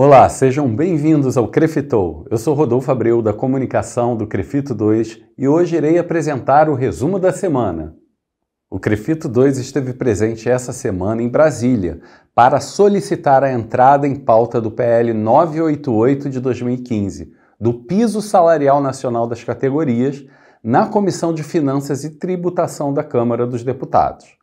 Olá, sejam bem-vindos ao Crefitou. Eu sou Rodolfo Abreu, da comunicação do Crefito 2 e hoje irei apresentar o resumo da semana. O Crefito 2 esteve presente essa semana em Brasília para solicitar a entrada em pauta do PL 988 de 2015, do Piso Salarial Nacional das Categorias, na Comissão de Finanças e Tributação da Câmara dos Deputados.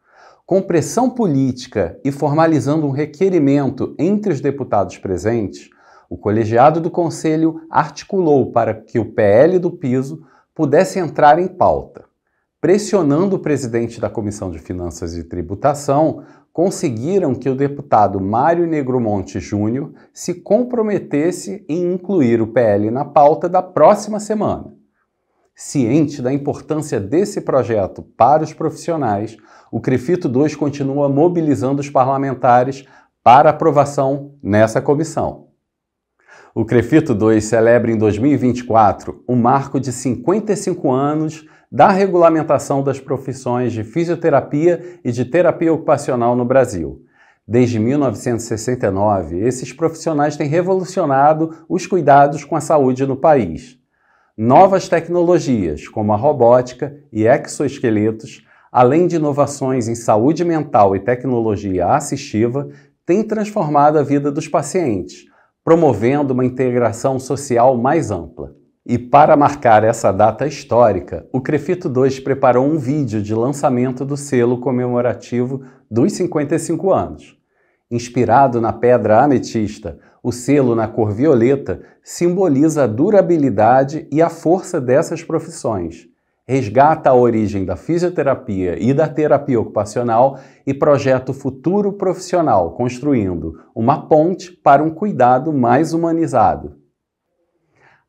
Com pressão política e formalizando um requerimento entre os deputados presentes, o colegiado do Conselho articulou para que o PL do piso pudesse entrar em pauta. Pressionando o presidente da Comissão de Finanças e Tributação, conseguiram que o deputado Mário Negromonte Júnior se comprometesse em incluir o PL na pauta da próxima semana. Ciente da importância desse projeto para os profissionais, o CREFITO 2 continua mobilizando os parlamentares para aprovação nessa comissão. O CREFITO 2 celebra em 2024 o marco de 55 anos da regulamentação das profissões de fisioterapia e de terapia ocupacional no Brasil. Desde 1969, esses profissionais têm revolucionado os cuidados com a saúde no país. Novas tecnologias, como a robótica e exoesqueletos, além de inovações em saúde mental e tecnologia assistiva, têm transformado a vida dos pacientes, promovendo uma integração social mais ampla. E para marcar essa data histórica, o Crefito 2 preparou um vídeo de lançamento do selo comemorativo dos 55 anos. Inspirado na pedra ametista, o selo na cor violeta simboliza a durabilidade e a força dessas profissões. Resgata a origem da fisioterapia e da terapia ocupacional e projeta o futuro profissional, construindo uma ponte para um cuidado mais humanizado.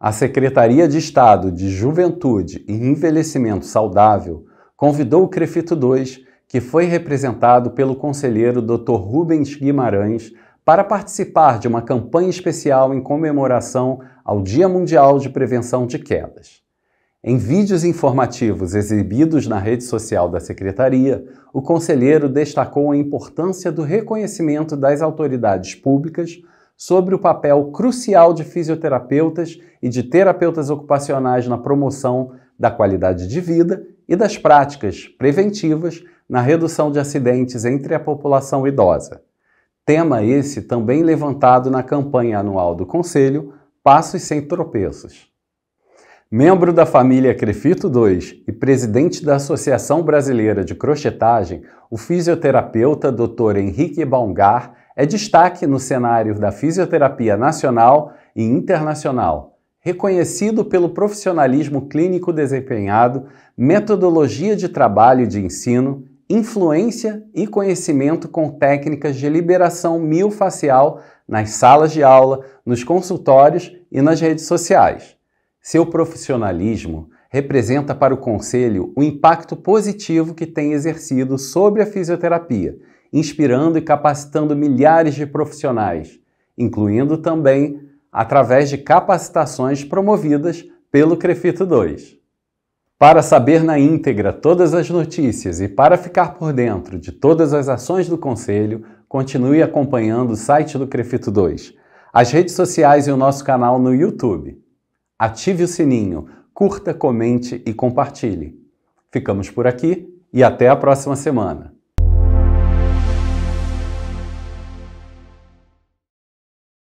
A Secretaria de Estado de Juventude e Envelhecimento Saudável convidou o Crefito 2, que foi representado pelo conselheiro Dr. Rubens Guimarães, para participar de uma campanha especial em comemoração ao Dia Mundial de Prevenção de Quedas. Em vídeos informativos exibidos na rede social da Secretaria, o conselheiro destacou a importância do reconhecimento das autoridades públicas sobre o papel crucial de fisioterapeutas e de terapeutas ocupacionais na promoção da qualidade de vida e das práticas preventivas na redução de acidentes entre a população idosa. Tema esse também levantado na campanha anual do Conselho Passos Sem Tropeços. Membro da família Crefito 2 e presidente da Associação Brasileira de Crochetagem, o fisioterapeuta Dr. Henrique Baumgar é destaque no cenário da fisioterapia nacional e internacional, reconhecido pelo profissionalismo clínico desempenhado, metodologia de trabalho e de ensino influência e conhecimento com técnicas de liberação miofacial nas salas de aula, nos consultórios e nas redes sociais. Seu profissionalismo representa para o Conselho o impacto positivo que tem exercido sobre a fisioterapia, inspirando e capacitando milhares de profissionais, incluindo também através de capacitações promovidas pelo Crefito 2. Para saber na íntegra todas as notícias e para ficar por dentro de todas as ações do Conselho, continue acompanhando o site do Crefito 2, as redes sociais e o nosso canal no YouTube. Ative o sininho, curta, comente e compartilhe. Ficamos por aqui e até a próxima semana.